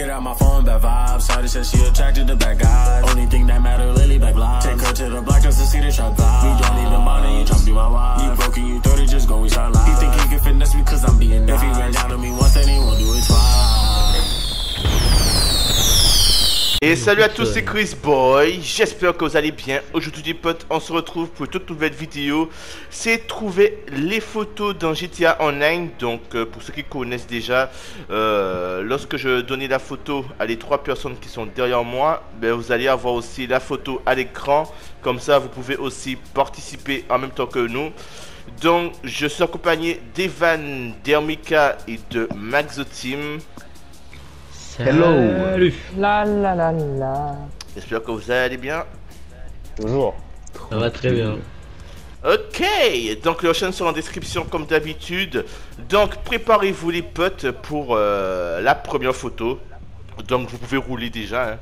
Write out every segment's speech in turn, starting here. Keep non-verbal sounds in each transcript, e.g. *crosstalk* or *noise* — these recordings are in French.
Get out my phone, bad vibes. Shawty said she attracted to bad guys. Only thing that matter, Lily back live. Take her to the block just to see the trap vibe. We don't even bother, you tryna be my wife. You broke and you thought it just go, we start live. He think he can finesse me cause I'm being nice. If he ran down to me once, then he won't do it twice. Et salut à tous, c'est Chris Boy, j'espère que vous allez bien. Aujourd'hui les potes, on se retrouve pour toute nouvelle vidéo. C'est trouver les photos dans GTA Online. Donc euh, pour ceux qui connaissent déjà, euh, lorsque je donnais la photo à les trois personnes qui sont derrière moi, ben, vous allez avoir aussi la photo à l'écran. Comme ça, vous pouvez aussi participer en même temps que nous. Donc je suis accompagné d'Evan, d'Hermika et de Maxoteam. Hello. Salut. La la la la. J'espère que vous allez bien. Toujours. Ça va très bien. Ok, donc les chaînes sont en description comme d'habitude. Donc préparez-vous les potes pour euh, la première photo. Donc vous pouvez rouler déjà. hein.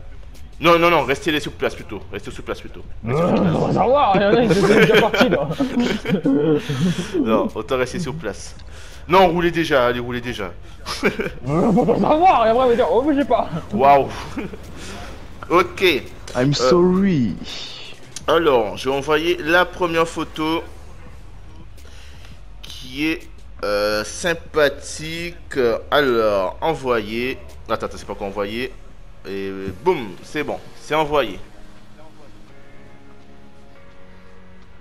Non, non, non, restez les sur place plutôt. Restez sur place plutôt. Restez sur place. On va savoir, il y en a qui sont déjà partis là. *laughs* Non, autant rester sur place. Non, roulez déjà, allez, roulez déjà. *laughs* On va pas savoir, et après on va dire, oh mais j'ai pas. Waouh Ok, I'm sorry. alors, je vais envoyer la première photo qui est euh, sympathique. Alors, envoyer. Attends, attends, c'est pas encore envoyé. Et boum, c'est bon, c'est envoyé.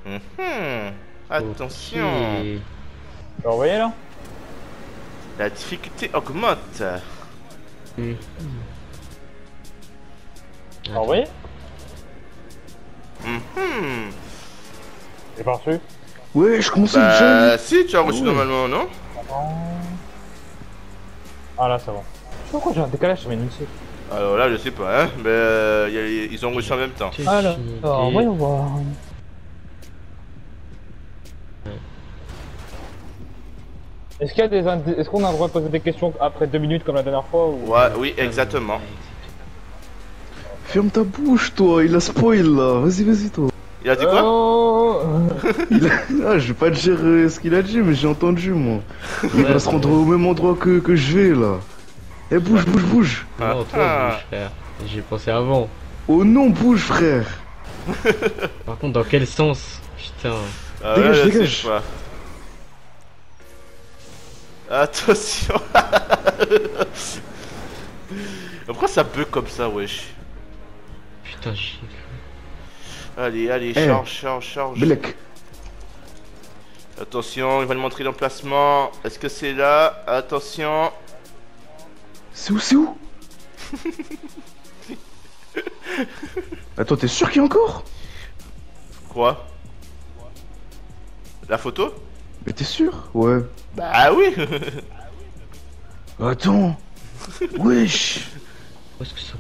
Mhm. Attention, Ok. T'as envoyé là? La difficulté augmente. Hmm. T'as envoyé Mhm. J'ai pas reçu. Ouais, je commence à Bah, si, tu as reçu Ouais. normalement, non Ah là. Je sais pas pourquoi j'ai un décalage sur mes initiés. Alors là, je sais pas, hein. Mais euh, y a les- ils ont reçu en même temps. Ah. Alors, voyons voir. Est-ce qu'il y a des indi- Est-ce qu'on a le droit de poser des questions après deux minutes comme la dernière fois ou... Ouais, oui, exactement. Ferme ta bouche, toi. Il a spoil là. Vas-y, vas-y, toi. Il a dit quoi? Oh Il a... *laughs* Ah, je vais pas te dire euh, ce qu'il a dit, mais j'ai entendu, moi. Il va se rendre au même endroit que, que je vais là. Eh, bouge, bouge, bouge. Non, toi, Ah. bouge, frère? J'ai pensé avant. Oh non, bouge, frère. Par contre, dans quel sens? Putain. Ah Dégage, ouais, dégage. Attention *laughs* Pourquoi ça bug comme ça, wesh Putain, j'ai cru. Allez, allez, Eh. charge, charge, charge. Blek. Attention, il va nous montrer l'emplacement. Est-ce que c'est là? Attention. C'est où, c'est où? *laughs* Attends, t'es sûr qu'il y a encore? Quoi? La photo? Mais t'es sûr? Ouais. Bah oui *laughs* Attends. Wesh. Où est-ce que ça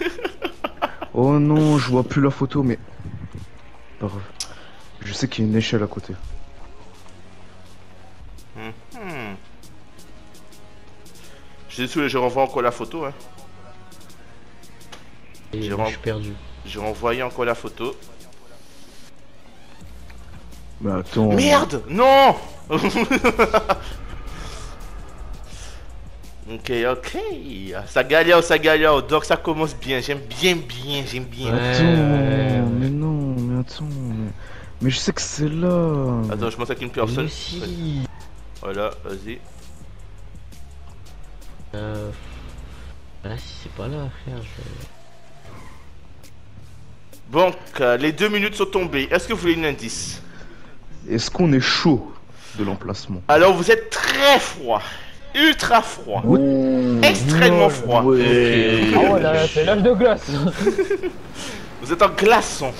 peut *laughs* Oh non, je vois plus la photo, mais. Pas grave. Je sais qu'il y a une échelle à côté. Hmm. Je suis désolé, je renvoie encore la photo. Hein. Et J'ai ren- perdu. J'ai renvoyé encore la photo. Mais attends. Merde Non Ok, ok. Ça galère, ça galère. Donc ça commence bien. J'aime bien, bien, j'aime bien. Attends, ouais, mais non, mais attends. Mais, mais je sais que c'est là. Attends, je monte avec une Moi personne. aussi. Voilà, vas-y. Euh... Là, si c'est pas là, frère, je... Bon, euh, les deux minutes sont tombées. Est-ce que vous voulez une indice? Est-ce qu'on est chaud de l'emplacement Alors vous êtes très froid. Ultra froid. Extrêmement froid. Ouais. Ah ouais, là, c'est l'âge de glace *laughs* Vous êtes en glaçon.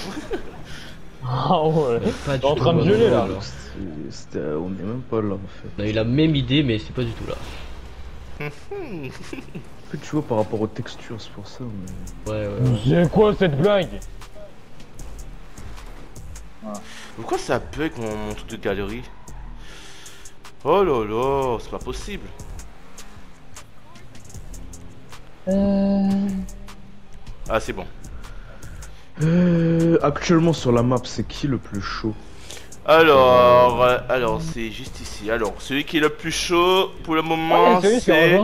Ah ouais Pas T'es en train de geler là On est même pas là en fait. On a eu la même idée, mais c'est pas du tout là. *laughs* Tu vois, par rapport aux textures, c'est pour ça. Mais... Ouais, ouais, ouais. C'est quoi cette blague? Pourquoi ça bug mon, mon truc de galerie? Oh là là, c'est pas possible. Ah c'est bon. Euh, actuellement sur la map, c'est qui le plus chaud? Alors, euh, alors c'est juste ici. Alors, celui qui est le plus chaud pour le moment, Ouais, c'est.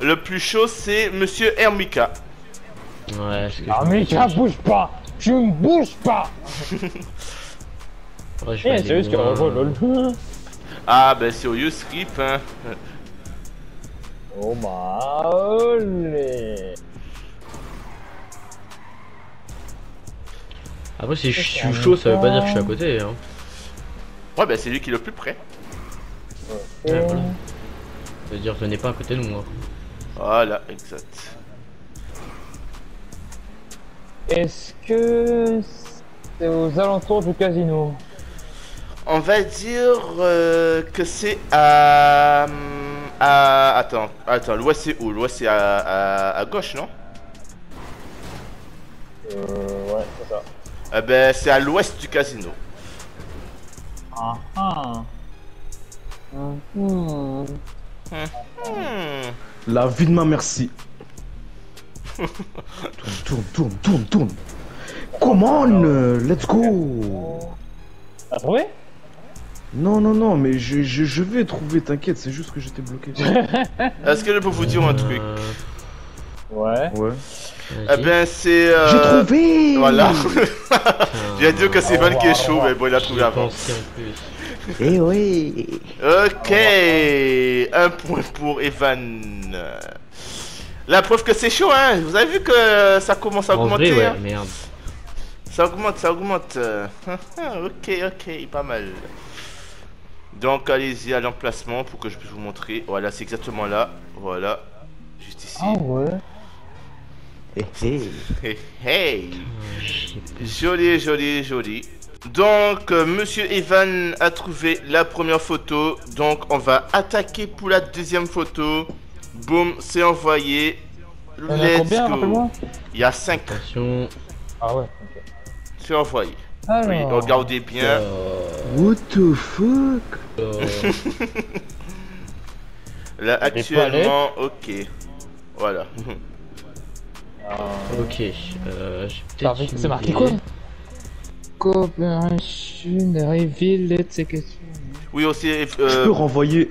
Le plus chaud, c'est Monsieur Hermika. Ouais, tu bouge pas Tu ne bouges pas *laughs* Ouais, je vais Eh. *laughs* Ah, ben c'est au Script, hein. Oh ma olé. Après, si je suis chaud, ça veut pas dire que je suis à côté. Hein. Ouais, ben c'est lui qui est le plus près. Ouais, voilà. Ça veut dire venez pas à côté de moi. Voilà, exact. Est-ce que c'est aux alentours du casino? On va dire euh, que c'est à... à... Attends, attends, l'ouest c'est où? L'ouest c'est à, à, à gauche, non? Euh, ouais, c'est ça. Eh ben, c'est à l'ouest du casino. Ah ah. La vie de ma merci. tourne, *laughs* tourne, tourne, tourne, tourne. Come on, euh, let's go. T'as trouvé Non, non, non, mais je, je, je vais trouver, t'inquiète, c'est juste que j'étais bloqué. *laughs* Est-ce que je peux vous dire un truc Ouais. Ouais. Eh ben, c'est... euh, J'ai trouvé Voilà. Putain, J'ai dit que c'est Van qui est chaud, mais bon, il a trouvé avant. Eh oui. Ok, un point pour Evan. La preuve que c'est chaud, hein. Vous avez vu que ça commence à En augmenter. vrai, ouais, hein. merde. Ça augmente, ça augmente. *laughs* ok, ok, pas mal. Donc allez-y à l'emplacement pour que je puisse vous montrer. Voilà, c'est exactement là. Voilà, juste ici. Ah ouais. Eh, eh. Hey, hey. Je sais Joli, joli, joli. Donc, euh, Monsieur Evan a trouvé la première photo. Donc, on va attaquer pour la deuxième photo. Boum, c'est envoyé. Il y en a Let's combien, go. Il y a 5. Attention. Ah ouais, ok. C'est envoyé. Alors. Oui, regardez bien. Euh, What the fuck? *laughs* Là, pas actuellement, ok. Voilà. Ah. ok. Euh, j'ai peut-être. C'est marqué quoi Coopération reveal l'exécution. Oui, aussi. Je Euh, peux renvoyer.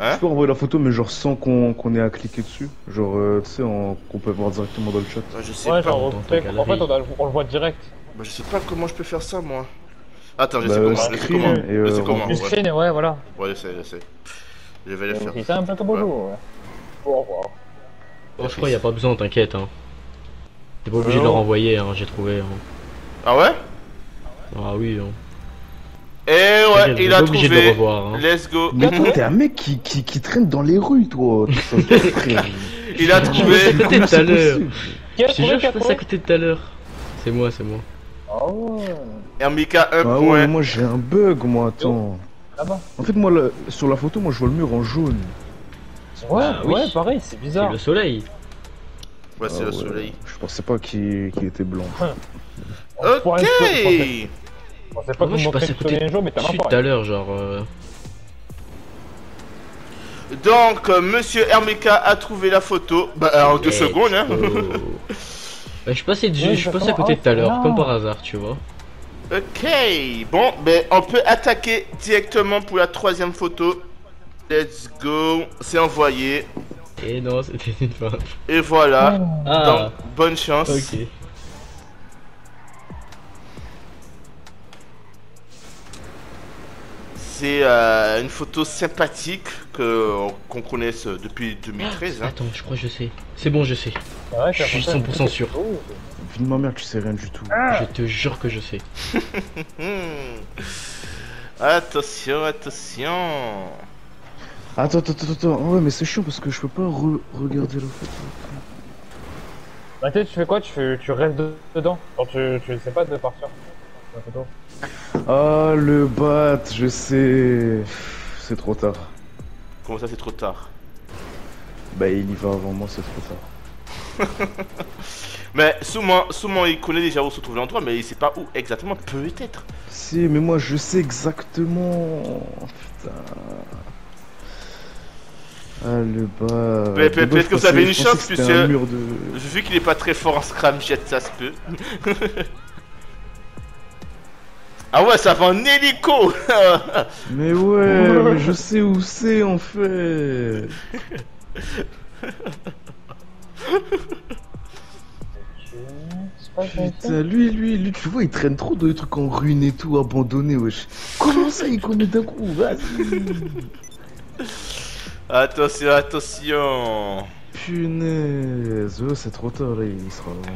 hein Je peux renvoyer la photo, mais genre sans qu'on qu'on ait à cliquer dessus. Genre, euh, tu sais, qu'on peut voir directement dans le chat. je sais Ouais, pas. genre, on fait- en fait, on, a- on le voit direct. Bah, je sais pas comment je peux faire ça, moi. Attends, je Bah, sais comment. Je sais comment. et, euh, Je sais comment. Ouais, screen, ouais, voilà. ouais je sais, je sais. Je vais le faire. C'est un peu comme bonjour. ouais. Au revoir. Oh, je crois qu'il y a pas besoin, t'inquiète. Hein. T'es pas obligé de Non. le renvoyer, hein, j'ai trouvé. Hein. Ah ouais? Ah oui, hein. Eh ouais, il a pas obligé de le trouvé. revoir. Hein. Let's go. Mais attends, t'es un mec qui, qui, qui traîne dans les rues, toi. *laughs* Il a Je trouvé. passais à l'heure. Je te trouvé jure, je a passais à trouvé côté tout à l'heure. C'est moi, c'est moi. Ah ouais. Hermika, un Ah ouais, point. mais moi j'ai un bug, moi, attends. Là-bas. En fait, moi, là, sur la photo, moi je vois le mur en jaune. Ouais, Ah oui. ouais, pareil, c'est C'est bizarre. le soleil. Ouais, c'est Ah le ouais, soleil. Je pensais pas qu'il était blanc. On pourrait Ok. se- Je pensais pas que je suis passé à le côté mais t'as tout à l'heure, genre. euh, Donc, euh, Monsieur Hermika a trouvé la photo. Bah, en deux secondes, hein. *laughs* Bah, je suis passé, dessus, Oui, je suis passé à côté tout à l'heure, Ah, comme par hasard, tu vois. Ok. Bon, ben, on peut attaquer directement pour la troisième photo. Let's go. C'est envoyé. Et non, c'était une fin. Et voilà. Ah, Donc, bonne chance. ok. C'est euh, une photo sympathique que qu'on connaisse depuis 2013. Hein. Attends, je crois que je sais. C'est bon, je sais. Vrai, Je suis t'as pensé à 100% sûr. Vie de ma mère, tu sais rien du tout. Je te jure que je sais. *laughs* Attention, attention. Attends, attends, attends, attends. Ouais, mais c'est chiant parce que je peux pas re- regarder la photo. Bah, tu sais, tu fais quoi? Tu, tu restes de- dedans. Genre, tu, tu sais pas de partir. La photo. Ah, le bat, je sais. C'est trop tard. Comment ça, c'est trop tard? Bah, il y va avant moi, c'est trop tard. *laughs* Mais souvent, souvent, il connaît déjà où se trouve l'endroit, mais il sait pas où exactement. Peut-être. Si, mais moi je sais exactement. Putain. Ah, le bas. Mais peut-être que vous avez une chance, puisque- de. Vu qu'il est pas très fort en scramjet, ça se peut. *laughs* ah ouais, ça va en hélico *laughs* Mais ouais, mais je sais où c'est en fait. Putain, lui, lui, lui, tu vois, il traîne trop dans les trucs en ruine et tout, abandonné, wesh. Comment ça, il connaît d'un coup Vas-y. Attention, attention. Punaise, ouais, c'est trop tard, là, il sera vraiment...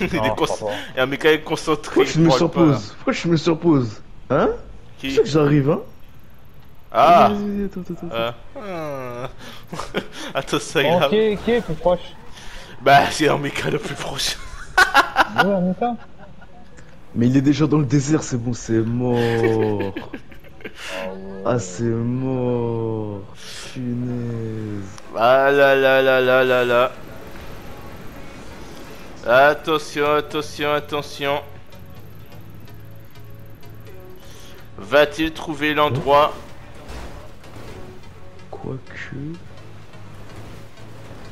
*laughs* Il est Non, cons- je crois Et un mec est concentré. Pourquoi je il me surpose Pourquoi je me surpose Hein pas. Tu Qui sais que j'arrive, hein Ah Attends, attends, attends. Euh, *laughs* ah. Attention, il Bon, a... qui, est, qui est plus proche Bah, c'est un mec le plus proche. *laughs* Ouais, Mais il est déjà dans le désert, c'est bon, c'est mort. *laughs* Ah, c'est mort. Punaise. Ah là là là là là là. Attention, attention, attention. Va-t-il trouver l'endroit Quoique...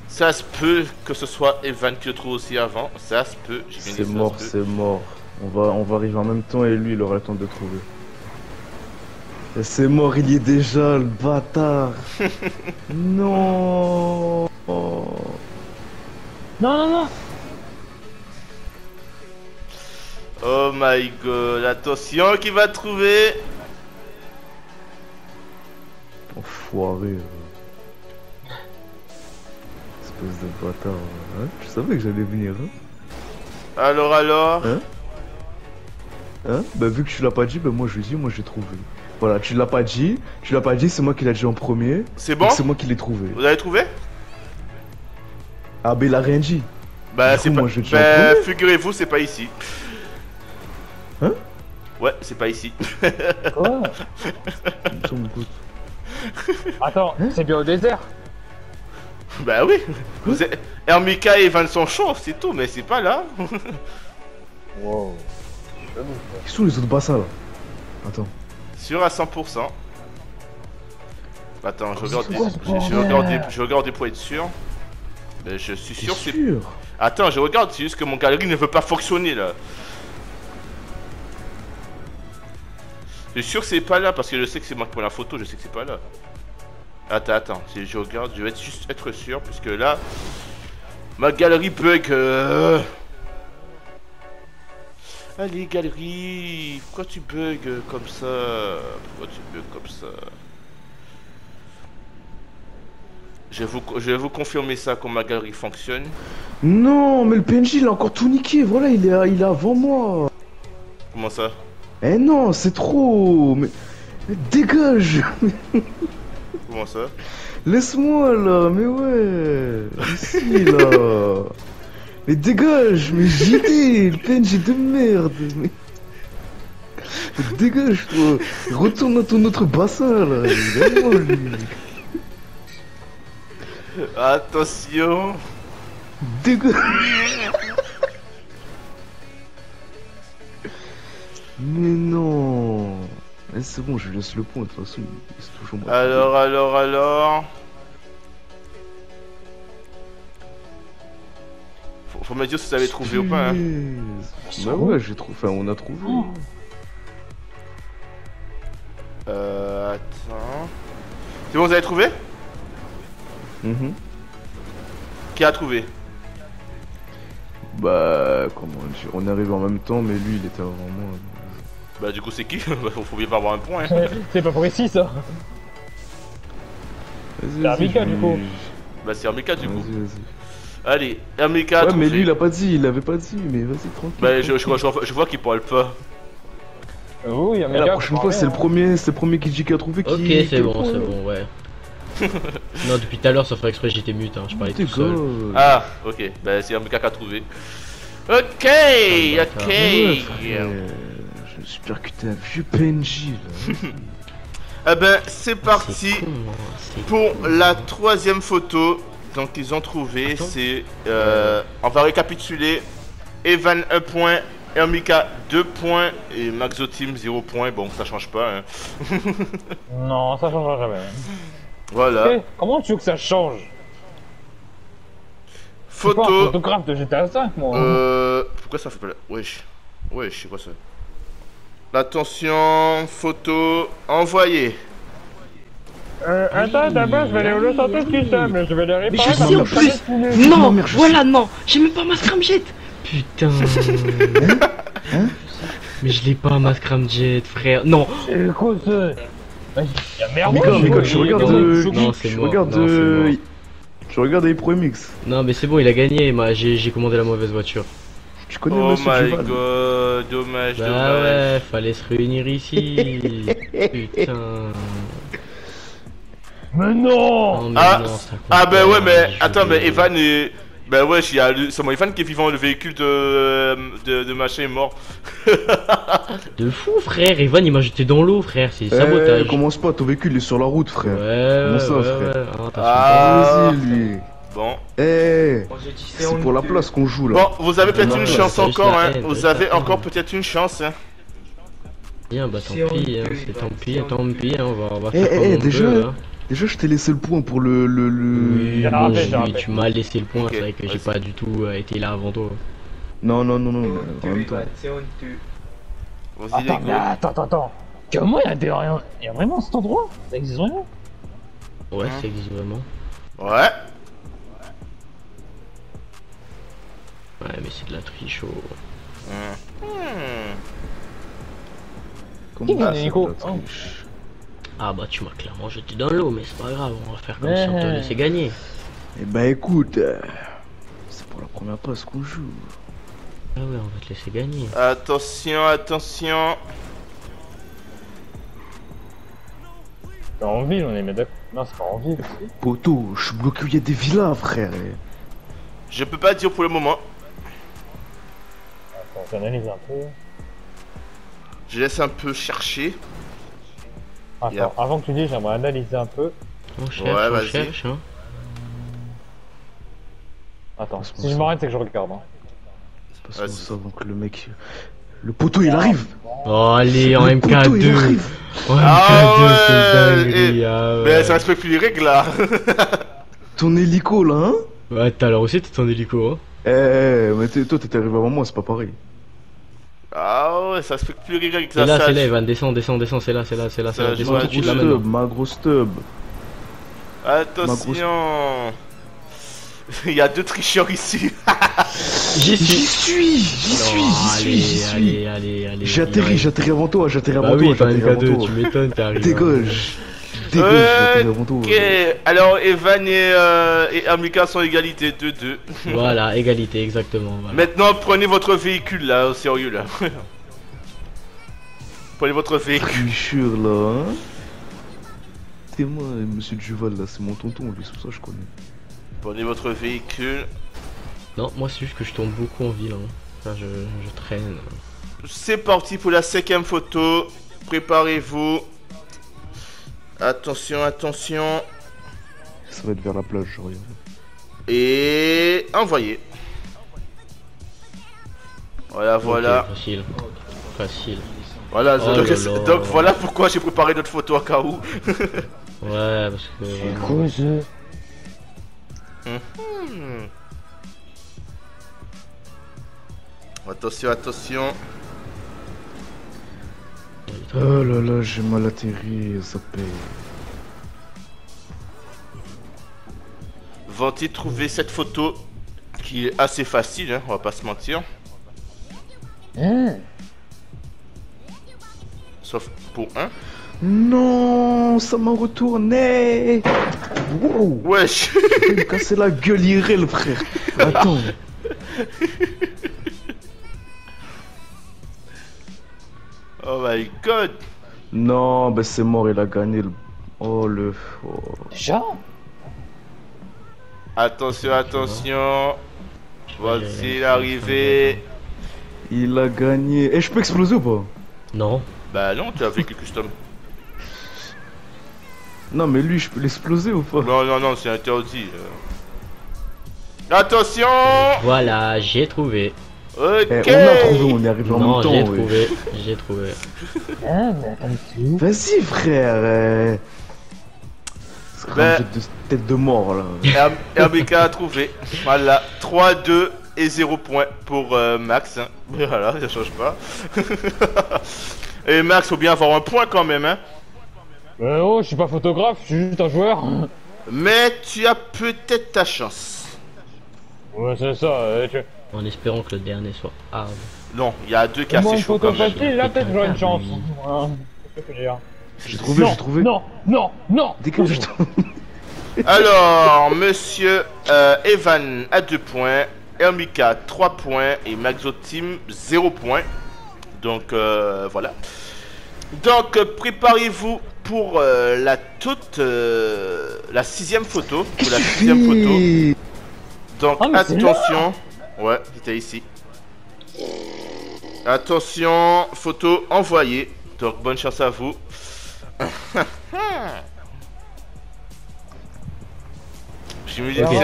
Ça se peut que ce soit Evan qui le trouve aussi avant. Ça se peut. C'est mort, c'est mort. On va, on va arriver en même temps et lui, il aura le temps de trouver. Et c'est mort, il y est déjà, le bâtard. *laughs* non. Non, non, non Oh my god, attention qui va trouver? Enfoiré. euh. Espèce de bâtard. Hein Je savais que j'allais venir. Hein, Alors, alors. Hein hein Bah vu que tu l'as pas dit, bah moi je dis, moi j'ai trouvé. Voilà, tu l'as pas dit, tu l'as pas dit, c'est moi qui l'ai dit en premier. C'est bon C'est moi qui l'ai trouvé. Vous avez trouvé? Ah bah il a rien dit. Bah, c'est pas. moi, je tiens Bah, figurez-vous, c'est pas ici. Hein? Ouais, c'est pas ici. *laughs* *laughs* Attends, c'est bien au désert bah oui. Vous êtes... Hermika et Evan sont chauds, c'est tout, mais c'est pas là. *laughs* Wow. Qui sont les autres bassins là? Attends. Sûr à 100%. Attends, je regarde, c'est quoi, ce je, je regarde, des- je regarde des pour être sûr. Mais je suis sûr, c'est. sûr? Attends, je regarde, c'est juste que mon galerie ne veut pas fonctionner là. Je suis sûr que c'est pas là parce que je sais que c'est moi qui prends la photo, je sais que c'est pas là. Attends, attends, si je regarde, je vais être juste être sûr puisque là, ma galerie bug. euh. Allez, galerie, pourquoi tu bugs comme ça? Pourquoi tu bugs comme ça? Je vais, vous, je vais vous confirmer ça quand ma galerie fonctionne. Non, mais le PNJ il a encore tout niqué, voilà, il est, il est avant moi. Comment ça? Eh non, c'est trop. Mais, mais dégage. Comment ça Laisse-moi là, mais ouais Ici là. Mais dégage Mais étais Le PNJ de merde mais... Mais Dégage toi. Retourne dans ton autre bassin là. Attention. Dégage Mais non Mais c'est bon, je laisse le point, de toute façon, c'est toujours moi. Alors, alors, alors. Faut, faut me dire si vous avez trouvé ou pas. Hein. Bah ouais, j'ai trouvé, enfin on a trouvé. Euh, attends. C'est bon, vous avez trouvé? Mhm. Qui a trouvé? Bah, comment dire, on est arrivé en même temps, mais lui il était avant moi. Bah, du coup, c'est qui *laughs* Faut faut bien pas avoir un point. hein. *laughs* C'est pas précis ça Vas-y, C'est Armika, du coup. Bah, c'est Hermika, du coup. Allez, Hermika a Ouais, mais lui il a pas dit, il avait pas dit, mais vas-y, tranquille. Bah, je, je, vois- je vois- je vois qu'il parle pas. Oui, il y a Eh, la prochaine fois, c'est le premier, c'est le premier qui dit qu'il a trouvé qui. Ok, c'est bon, c'est bon, ouais. *laughs* non, depuis tout à l'heure, ça ferait exprès, j'étais mute, hein, je parlais tout seul. Ah, ok. Bah, c'est Hermika qui a trouvé. Ok, ok. J'espère que t'es un vieux PNJ là. *laughs* Eh ben, c'est parti. Hein, Pour con. la troisième photo, donc ils ont trouvé, c'est... euh, on va récapituler. Evan 1 point, Hermika 2 points et Maxoteam 0 point. Bon, ça change pas. Hein. *laughs* Non, ça changera jamais. *laughs* Voilà. Eh, comment tu veux que ça change? Je suis pas un Photo. photographe de GTA 5 moi. Euh... Pourquoi ça fait pas la... Wesh. Wesh, c'est quoi ça? Attention, photo envoyée. Euh, attends, d'abord, je vais aller au Los Santos Custom, je vais les réparer. Mais je sais en plus. Non, voilà, non J'ai même pas ma scramjet Putain *laughs* Hein Mais je l'ai pas ma scramjet, frère Non C'est quoi ça merde. Je- regarde. non, euh, c'est Je regarde. euh. Je regarde les Pro Mix. Non mais c'est bon, il a gagné, moi j'ai j'ai commandé la mauvaise voiture. Tu connais Oh Monsieur my Duval god, dommage, Bah dommage. ouais, fallait se réunir ici *laughs* Putain Mais non Non, mais Ah, non, Ah ben ouais, mais je attends, mais Evan est... Ben ouais, il y a le- c'est mon Evan qui est vivant, le véhicule de, de, de machin est mort. De fou frère, Evan il m'a jeté dans l'eau frère, c'est Eh, sabotage commence pas, ton véhicule est sur la route, Ouais, frère. ouais, Comment ça, ouais, frère ouais. Ah, Ah. Bon. Eh, c'est pour la place qu'on joue là. Bon, vous avez peut-être une chance encore, hein. Vous avez encore peut-être une chance, hein. bien, bah tant pis, hein, c'est tant pis, tant pis, hein, on va, on va Eh, faire eh, comme eh, on déjà, peut, hein. Déjà, je t'ai laissé le point pour le. le, le... Oui, tu m'as laissé le point, c'est vrai que j'ai pas du tout euh, été là avant toi. Non, non, non, non, en même temps. Attends, attends, attends, attends. Comment il y a des rien? Il y a vraiment cet endroit? Ça existe vraiment? Ouais, ça existe vraiment. Ouais. Ouais, mais c'est de la triche, oh. Hmm. Comment ça, Nico de la triche Ah bah tu m'as clairement jeté dans l'eau, mais c'est pas grave, on va faire comme Ouais. si on te laissait gagner. Eh ben écoute, euh, c'est pour la première place qu'on joue. Ah ouais, on va te laisser gagner. Attention, attention. En ville, on est mais d'accord. Non, c'est pas en ville. Poto, je suis bloqué où il y a des villas, frère. Je peux pas dire pour le moment. J'analyse un peu. Je laisse un peu chercher. Attends, avant que tu dises, j'aimerais analyser un peu. On cherche, Ouais, on vas-y. cherche, hein. Attends, si je m'arrête, c'est que je regarde. Hein. Passe-moi Vas-y. ça avant que le mec. Le poteau il arrive Oh allez, en Le poteau il MK2 arrive En Ah MK2, ouais, c'est dinguerie, ah Mais ça respecte plus les règles là. *laughs* Ton hélico là, hein Ouais, t'as l'air aussi, t'es en hélico, hein. Eh, mais t'es- toi t'étais arrivé avant moi, c'est pas pareil. Ah ouais, ça respecte plus les règles. C'est Ça, là, ça- c'est là, Evan, descends, descends, descends, c'est là, c'est là, c'est là, c'est là, je descends vois, tout Ma de suite grosse là stub, maintenant. ma grosse stub. Attention. Il y a deux tricheurs ici. *laughs* J'y suis j'y suis, j'y suis, j'y suis. allez, allez, allez, J'ai allez. atterri, j'ai atterri avant toi, j'ai atterri Bah avant oui, toi, t'as atterri avant MK2, tu m'étonnes, t'es arrivé. Dégage. Ok, alors Evan et, euh, et Amika sont égalité 2-2. Voilà, égalité, exactement. Voilà. Maintenant, prenez votre véhicule là, au sérieux là. *laughs* prenez votre véhicule. Tricheur là, hein C'est moi, monsieur Duval là, c'est mon tonton, lui, c'est pour ça que je connais. Prenez votre véhicule. Non, moi c'est juste que je tourne beaucoup en ville. Hein. Enfin, je, je traîne. C'est parti pour la cinquième photo. Préparez-vous. Attention, attention. Ça va être vers la plage, je regarde. Et envoyez. Voilà, voilà. Facile. Facile. Voilà, Oh donc, là là. donc voilà pourquoi j'ai préparé notre photo à cas *laughs* où. Ouais, parce que. vraiment, Quoi ça Hmm. Attention, attention. Oh là là, j'ai mal atterri, ça paye. Vont-ils trouver cette photo qui est assez facile, hein, on va pas se mentir. Hein? Sauf pour un. Non, ça m'a retourné. Wow. Wesh. Il me casser la gueule IRL, frère. Attends. Oh my god. Non, bah c'est mort, il a gagné le... Oh le... oh. Déjà? Attention, attention. Voici l'arrivée. Il a gagné... Eh, je peux exploser ou pas? Non. Bah non, tu as véhicule custom. Non, mais lui, je peux l'exploser ou pas? Non, non, non, c'est interdit. euh. Attention Voilà, j'ai trouvé. Ok Eh, on a trouvé, on est arrivé en non, même temps, j'ai ouais. trouvé. J'ai c'est où Vas-y, frère euh... Ce Ben- de tête de mort, là. RBK a trouvé. Voilà, 3, 2 et 0 points pour euh, Max. hein. *laughs* Voilà, ça change pas. *laughs* et Max, faut bien avoir un point quand même. Hein. Euh, oh, je suis pas photographe, je suis juste un joueur. *laughs* Mais tu as peut-être ta chance. Ouais, c'est ça. euh, tu... En espérant que le dernier soit hard. Non, il y a deux cas, Moi, c'est chaud quand même. facile, là, peut-être j'aurai une chance. Je veux dire J'ai trouvé, Non, j'ai trouvé. non, non, non Dégage-toi. *laughs* Alors, monsieur euh, Evan a 2 points, Hermika 3 points et Maxo Team 0 points. Donc euh, voilà. Donc euh, préparez-vous pour euh, la toute euh, la sixième photo. Pour la sixième photo. Donc Ah, attention. Ouais, c'était ici. Attention, photo envoyée. Donc bonne chance à vous. *laughs*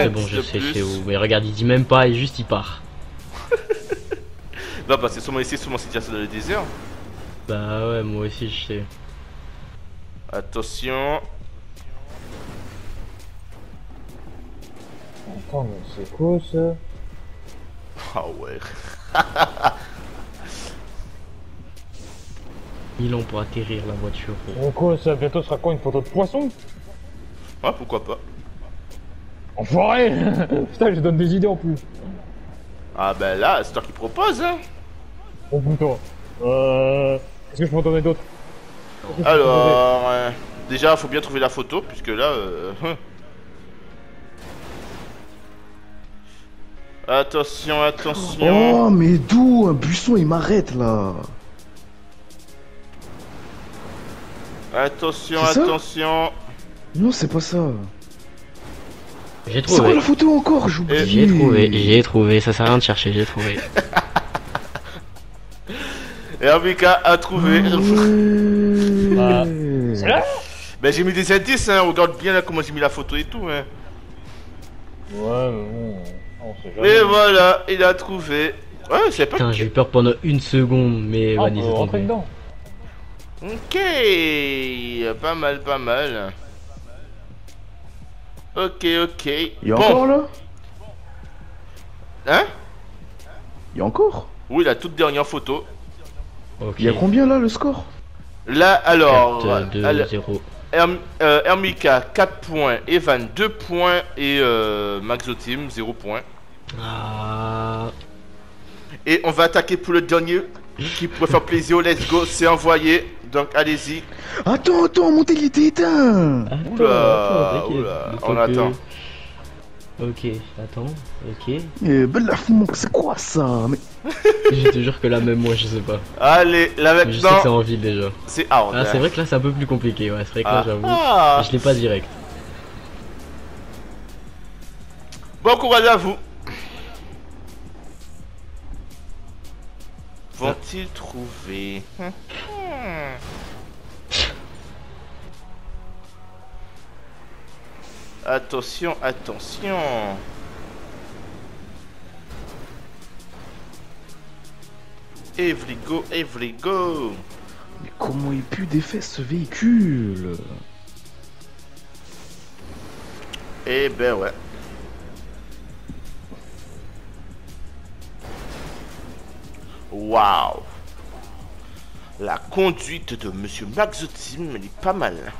Bon, je sais plus. où. Mais regarde, il dit même pas et juste il part. Non, bah c'est sûrement ici, sûrement c'est déjà dans le désert. Bah ouais, moi aussi je sais. Attention. Attends, mais c'est quoi ça? Ah ouais. *laughs* Mille ans pour atterrir la voiture. C'est quoi ça Bientôt ce sera quoi Une photo de poisson? Ouais, pourquoi pas. Enfoiré *laughs* Putain, je donne des idées en plus. Ah bah là, c'est toi qui propose, hein. Oh putain. Euh. Qu'est-ce que je peux en donner d'autre Alors, euh, déjà, faut bien trouver la photo, puisque là... euh. *laughs* Attention, attention. Oh, mais d'où Un buisson, il m'arrête là. Attention, attention. Non, c'est pas ça. J'ai C'est quoi trouvé. la photo encore. J'ai trouvé, j'ai trouvé, ça sert à rien de chercher, j'ai trouvé. *laughs* Hermika a trouvé. Ah ouais. Bah, C'est là ben j'ai mis des indices, hein. Regarde bien là comment j'ai mis la photo et tout, hein. Ouais, mais bon. On sait jamais. Et voilà, il a trouvé. Ouais, je sais pas. Putain, j'ai eu peur pendant une seconde, mais Ah, on Vanny rentrer tombé. dedans. Ok, pas mal, pas mal. Ok, ok. Il y a bon, encore là? Hein? Il y a encore? Oui, la toute dernière photo. Il y a combien là le score? Là, alors, 4, 2, alors, 0. Herm- euh, Hermika 4 points, Evan 2 points et euh, Maxotim 0 points. Ah. Et on va attaquer pour le dernier qui pourrait faire plaisir. Let's go, c'est envoyé. Donc allez-y. Attends, attends, mon télé était éteint Oula, attends, oula, on attend. que- Ok, attends, ok. Eh, ben la fou, c'est quoi ça Mais *laughs* Je te jure que là, même moi, je sais pas. Allez, là Mais je sais que c'est maintenant, en ville déjà. c'est. Ah, c'est vrai que là, c'est un peu plus compliqué, ouais. C'est vrai que là, Ah. j'avoue. Ah. Je l'ai pas direct. Bon courage à vous. Vont-ils trouver? Attention, attention. Evrigo, Evrigo. Mais comment il pue des fesses ce véhicule? Eh ben ouais. Waouh. La conduite de Monsieur Maxotim, elle est pas mal.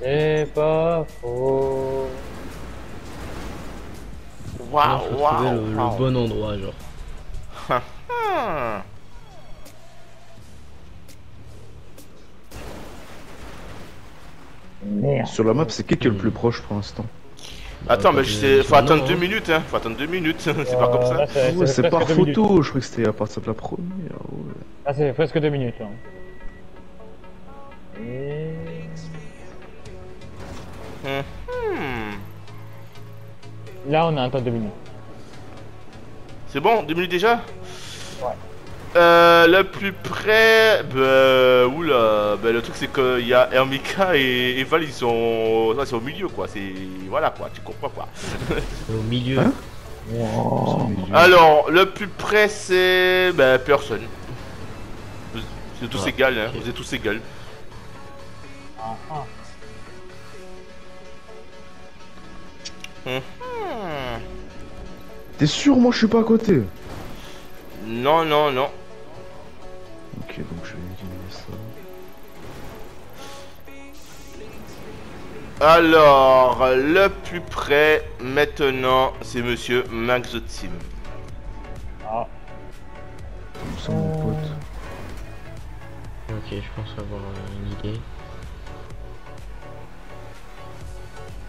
C'est pas faux. Waouh, waouh, le, bon endroit, genre. Merde. Sur la map, c'est qui qui est le plus proche pour l'instant Attends, Bah, mais je faut non, attendre hein. deux minutes, hein. Faut attendre deux minutes, *laughs* c'est Euh, pas comme ça. Ouais, c'est par photo, minutes. je croyais que c'était à partir de la première. ouais. Ah, c'est presque deux minutes là. Et... Hmm. Là, on a un temps de deux minutes. C'est bon, deux minutes déjà? Ouais. Euh, le plus près, bah, oula, bah, le truc c'est qu'il y a Hermika et Eval, ils sont, ça, c'est au milieu quoi, c'est, voilà quoi, tu comprends quoi. C'est au milieu. Hein? Wow. Alors, le plus près c'est, bah, personne. Vous, êtes tous Ouais, égal, hein, vous êtes tous égal. Ah, ah. Hmm. T'es sûr, moi je suis pas à côté Non, non, non. Ok, donc je vais éliminer ça. Alors, le plus près maintenant, c'est monsieur Max Ah. Comme ça, mon pote. Ok, je pense avoir une idée.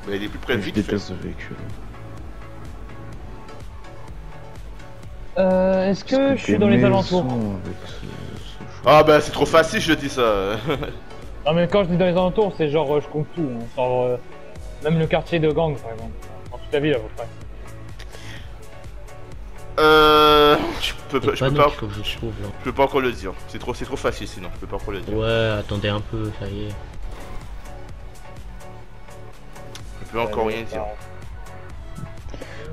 Bah, il est plus près, Je vite fait. déteste ce véhicule. Euh, est-ce que je suis dans les alentours ce, ce. Ah bah, c'est trop facile, je dis ça. *laughs* Non mais quand je dis dans les alentours, c'est genre euh, je compte tout, hein. genre euh, même le quartier de gang par exemple, dans toute la ville à peu près. euh... Je peux, pas- je peux pas... que je trouve. Je peux pas encore le dire. C'est trop, c'est trop facile sinon. Je peux pas encore le dire. Ouais, attendez un peu, ça y est. Je peux encore rien dire.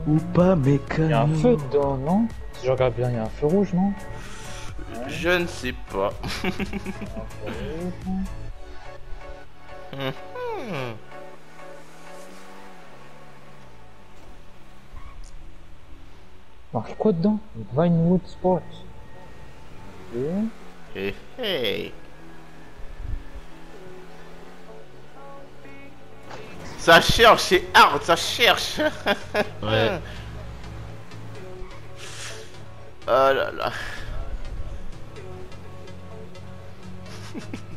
Ou pas, mais Il y a un feu dedans, non? Si je regarde bien, il y a un feu rouge, non? Je ne sais pas. Hmm. Marqué quoi dedans? Vinewood Sports. Ok. Hey, hey. Ça cherche, c'est hard, ça cherche. *laughs* Ouais. Oh là là. *laughs*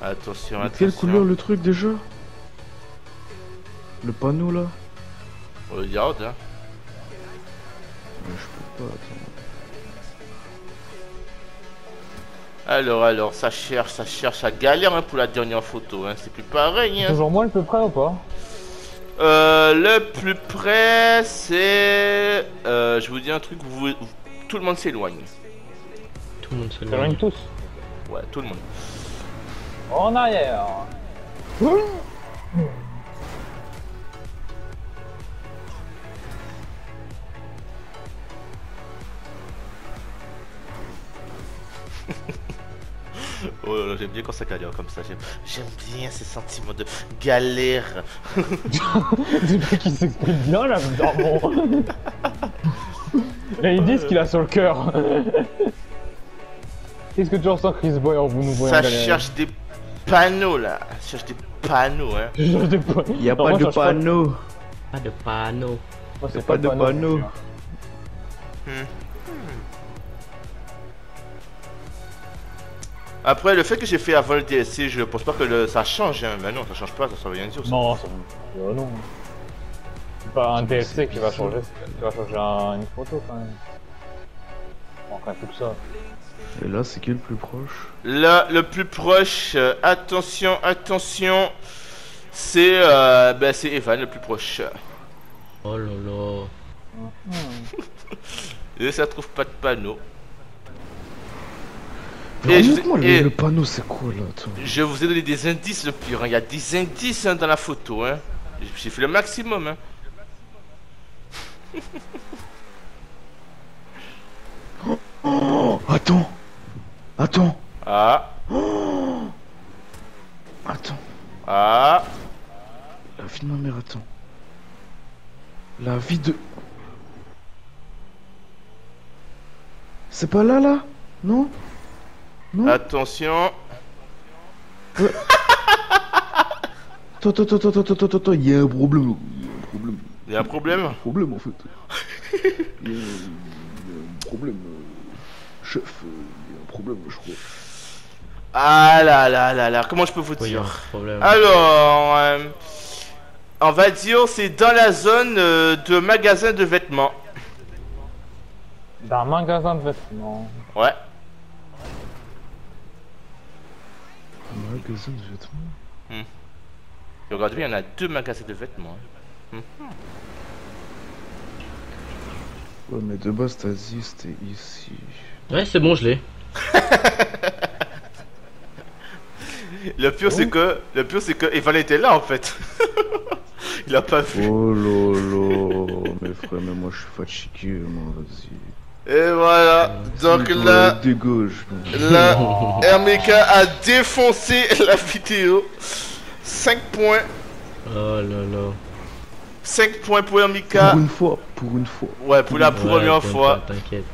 Attention, attention. quelle couleur le truc déjà? Le panneau là? Regarde, hein. Ouais, Je peux pas, attends. Alors, alors, ça cherche, ça cherche, ça galère hein, pour la dernière photo, hein. C'est plus pareil, hein. Toujours moi le peu près ou pas? Euh, le plus près, c'est... Euh, je vous dis un truc, vous, vous- tout le monde s'éloigne. Tout le monde lève. tous. Ouais, tout le monde. En arrière. Oh là là, j'aime bien quand ça galère comme ça. J'aime, bien ces sentiments de galère. Le mec qui s'exprime bien là, bizarrement. Là ils disent qu'il a sur le cœur. *laughs* Qu'est-ce que tu ressens Chris Boy en vous nous voyant Ça cherche des panneaux là. Ça cherche des panneaux, hein. Je *laughs* cherche des points. Y a pas de cherche pas- panneau Pas de panneau. Moi, c'est pas de panneau. Après, le fait que j'ai fait avant le DLC, je pense pas que le- ça change. Hein. Ben non, ça change pas, ça, ça veut rien dire. ça. Non, ça non. C'est pas un DLC qui va changer, qui va changer un- une photo quand même. Même tout ça. Et là, c'est qui le plus proche? Là, le plus proche, euh, attention, attention, c'est euh, ben, c'est Evan le plus proche. Oh là là. *laughs* Et ça trouve pas de panneau. Mais Et je- le- et- le panneau, c'est quoi là. Je vous ai donné des indices le pire. hein. Il y a des indices hein, dans la photo. Hein. J'ai fait le maximum. Hein. Oh, attends Attends Ah, Attends ah. La vie de ma mère, attends. La vie de... C'est pas là, là? Non? Non Attention. Attends, attends, attends, attends, attends, attends, il y a un problème. Il y a un problème. Il y a un problème? Un problème, en fait. Il *laughs* y a, un problème. euh, Chef, euh, il y a un problème, je crois. Ah là là là là. Comment je peux vous dire? Alors, euh, on va dire c'est dans la zone euh, de magasin de vêtements. D'un magasin de vêtements. Ouais. Magasin de vêtements. Et Regarde bien, il y en a deux magasins de vêtements. hein. Ouais, mais de base, t'as dit c'était ici. Ouais, c'est bon, je l'ai. *laughs* Le pire c'est que le pire c'est que Evan était là en fait. *laughs* il a pas vu. Oh lolo, *laughs* mes frères, mais moi je suis fatigué, moi, vas-y. Et voilà. Donc là, Dégage. non. là, *laughs* RMK a défoncé la vidéo. 5 points. Oh là là. 5 points pour RMK. Pour une fois, pour une fois. Ouais, pour la Ouais, première fois. T'inquiète.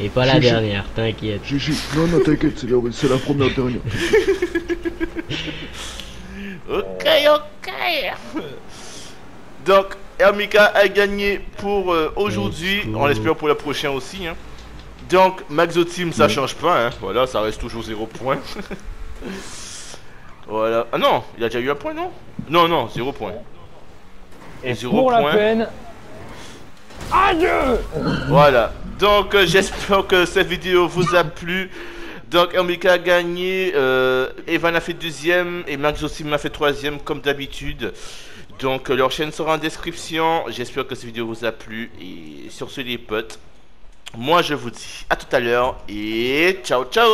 Et pas la dernière, t'inquiète. GG. Non, non, t'inquiète, c'est la, c'est la première dernière. *laughs* Ok, ok. Donc, Hermika a gagné pour euh, aujourd'hui. On l'espère pour la prochaine aussi. hein. Donc, Maxo Team, ça change pas. hein. Voilà, ça reste toujours 0 point. *laughs* voilà. Ah non, il a déjà eu un point, non? Non, non, 0 point. Et Zéro pour point. la peine. Adieu Voilà. Donc, euh, j'espère que cette vidéo vous a plu. Donc, Hermika a gagné. euh, Evan a fait deuxième. Et Max aussi m'a fait troisième, comme d'habitude. Donc, euh, leur chaîne sera en description. J'espère que cette vidéo vous a plu. Et sur ce, les potes, moi je vous dis à tout à l'heure. Et ciao, ciao